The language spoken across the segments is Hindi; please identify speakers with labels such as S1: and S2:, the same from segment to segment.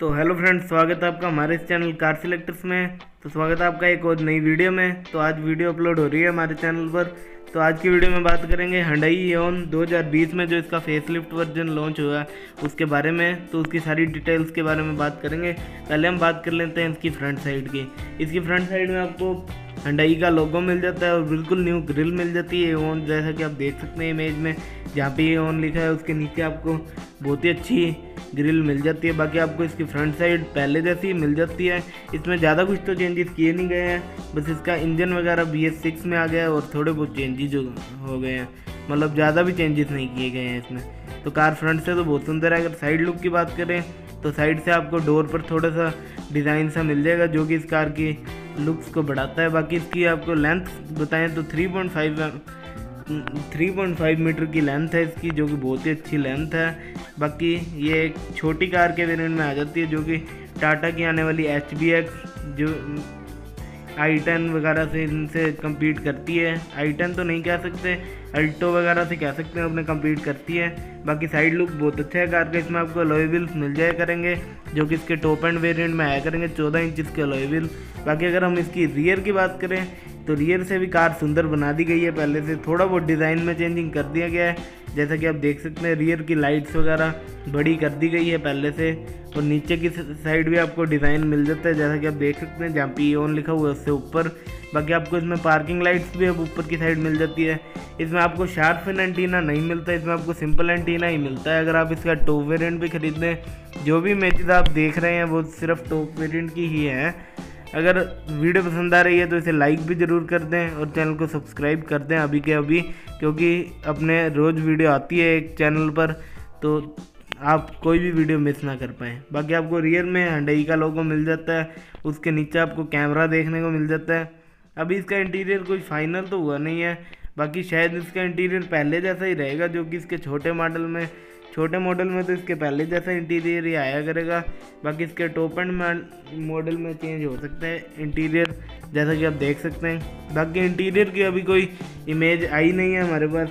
S1: तो हेलो फ्रेंड्स, स्वागत है आपका हमारे इस चैनल कार सिलेक्टर्स में। तो स्वागत है आपका एक और नई वीडियो में। तो आज वीडियो अपलोड हो रही है हमारे चैनल पर। तो आज की वीडियो में बात करेंगे हंडई योन 2020 में जो इसका फेसलिफ्ट वर्जन लॉन्च हुआ है, उसके बारे में। तो उसकी सारी डिटेल्स के बारे में बात करेंगे। पहले हम बात कर लेते हैं इसकी फ्रंट साइड की। इसकी फ्रंट साइड में आपको हंडई का लोगो मिल जाता है और बिल्कुल न्यू ग्रिल मिल जाती है ओन जैसा कि आप देख सकते हैं इमेज में। जहाँ पे ये ओन लिखा है, उसके नीचे आपको बहुत ही अच्छी ग्रिल मिल जाती है। बाकी आपको इसकी फ्रंट साइड पहले जैसी मिल जाती है। इसमें ज़्यादा कुछ तो चेंजेस किए नहीं गए हैं। बस इसका इंजन वगैरह बी एस सिक्स में आ गया है और थोड़े बहुत चेंजेस हो गए हैं। मतलब ज़्यादा भी चेंजेस नहीं किए गए हैं इसमें। तो कार फ्रंट से तो बहुत सुंदर है। अगर साइड लुक की बात करें तो साइड से आपको डोर पर थोड़ा सा डिज़ाइन सा मिल जाएगा, जो कि इस कार की लुक्स को बढ़ाता है। बाकी इसकी आपको लेंथ बताएँ तो 3.5 3.5 मीटर की लेंथ है इसकी, जो कि बहुत ही अच्छी लेंथ है। बाकी ये एक छोटी कार के वेरिएंट में आ जाती है, जो कि टाटा की आने वाली एचबीएक्स, जो आई टेन वगैरह से इनसे कम्पीट करती है। आई टेन तो नहीं कह सकते, अल्टो वगैरह से कह सकते हैं, अपने कम्पीट करती है। बाकी साइड लुक बहुत अच्छा है कार का, इसमें आपको लोई व्हील्स मिल जाया करेंगे, जो कि इसके टॉप एंड वेरिएंट में आया करेंगे, चौदह इंच के लोई व्हील बाकी अगर हम इसकी रियर की बात करें तो रियर से भी कार सुंदर बना दी गई है। पहले से थोड़ा बहुत डिज़ाइन में चेंजिंग कर दिया गया है। जैसा कि आप देख सकते हैं रियर की लाइट्स वगैरह बड़ी कर दी गई है पहले से। और नीचे की साइड भी आपको डिज़ाइन मिल जाता है, जैसा कि आप देख सकते हैं, जहाँ पी ऑन लिखा हुआ है, उससे ऊपर। बाकी आपको इसमें पार्किंग लाइट्स भी अब ऊपर की साइड मिल जाती है। इसमें आपको शार्प फिन एंटीना नहीं मिलता, इसमें आपको सिंपल एंटीना ही मिलता है। अगर आप इसका टॉप वेरिएंट भी खरीदें जो भी मैचेज आप देख रहे हैं, वो सिर्फ़ टॉप वेरिएंट की ही है। अगर वीडियो पसंद आ रही है तो इसे लाइक भी ज़रूर कर दें और चैनल को सब्सक्राइब कर दें अभी के अभी, क्योंकि अपने रोज़ वीडियो आती है एक चैनल पर तो आप कोई भी वीडियो मिस ना कर पाएँ। बाकी आपको रियल में हंडई का लोगो मिल जाता है, उसके नीचे आपको कैमरा देखने को मिल जाता है। अभी इसका इंटीरियर कोई फाइनल तो हुआ नहीं है, बाकी शायद इसका इंटीरियर पहले जैसा ही रहेगा, जो कि इसके छोटे मॉडल में छोटे मॉडल में तो इसके पहले जैसा इंटीरियर ही आया करेगा। बाकी इसके टॉप एंड मॉडल में चेंज हो सकता है। इंटीरियर जैसा कि आप देख सकते हैं। बाकी इंटीरियर की अभी कोई इमेज आई नहीं है हमारे पास।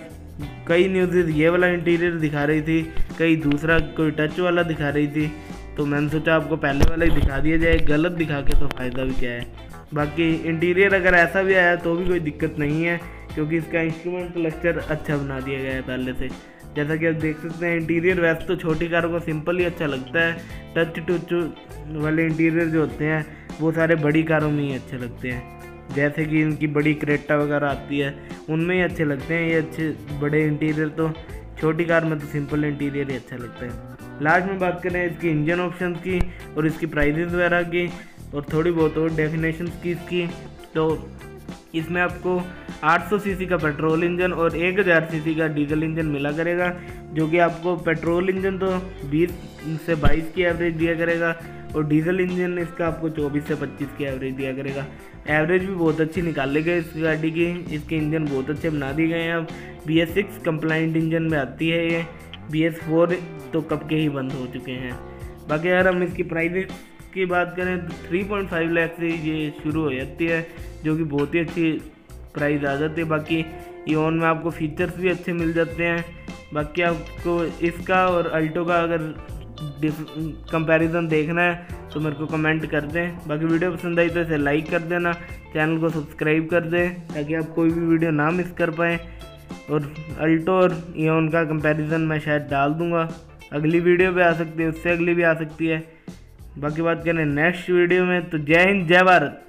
S1: कई न्यूज़ ये वाला इंटीरियर दिखा रही थी, कई दूसरा कोई टच वाला दिखा रही थी। तो मैंने सोचा आपको पहले वाला ही दिखा दिया जाए, गलत दिखा के तो फ़ायदा भी क्या है। बाकी इंटीरियर अगर ऐसा भी आया तो भी कोई दिक्कत नहीं है, क्योंकि इसका इंस्ट्रूमेंट क्लस्टर अच्छा बना दिया गया है पहले से। जैसा कि आप देख सकते हैं इंटीरियर वैसे तो छोटी कारों को सिंपल ही अच्छा लगता है। टच टच वाले इंटीरियर जो होते हैं, वो सारे बड़ी कारों में ही अच्छे लगते हैं। जैसे कि इनकी बड़ी क्रेटा वगैरह आती है, उनमें ही अच्छे लगते हैं। ये अच्छे बड़े इंटीरियर तो छोटी कार में तो सिंपल इंटीरियर ही अच्छा लगता है। लास्ट में बात करें इसकी इंजन ऑप्शन की और इसकी प्राइजेस वगैरह की और थोड़ी बहुत और डेफिनेशन की इसकी। तो इसमें आपको 800 सीसी का पेट्रोल इंजन और 1000 सीसी का डीजल इंजन मिला करेगा, जो कि आपको पेट्रोल इंजन तो 20 से 22 की एवरेज दिया करेगा और डीजल इंजन इसका आपको 24 से 25 की एवरेज दिया करेगा। एवरेज भी बहुत अच्छी निकाल ली गई इस गाड़ी की, इसके इंजन बहुत अच्छे बना दिए गए हैं अब। B S six compliant engine में आती है ये बी एस फोर तो कब के ही बंद हो चुके हैं। बाकी अगर हम इसकी प्राइस की बात करें तो थ्री पॉइंट फाइव लैख से ये शुरू हो जाती है, जो कि बहुत ही अच्छी प्राइस आ जाती है। बाकी ईवन में आपको फीचर्स भी अच्छे मिल जाते हैं। बाकी आपको इसका और अल्टो का अगर कंपैरिजन देखना है तो मेरे को कमेंट कर दें। बाकी वीडियो पसंद आई तो इसे लाइक कर देना। चैनल को सब्सक्राइब कर दें, ताकि आप कोई भी वीडियो ना मिस कर पाएँ। और अल्टो और ईवन का कंपैरिजन मैं शायद डाल दूँगा। अगली वीडियो भी आ सकती है, उससे अगली भी आ सकती है। बाकी बात करें नेक्स्ट वीडियो में तो जय हिंद, जय भारत।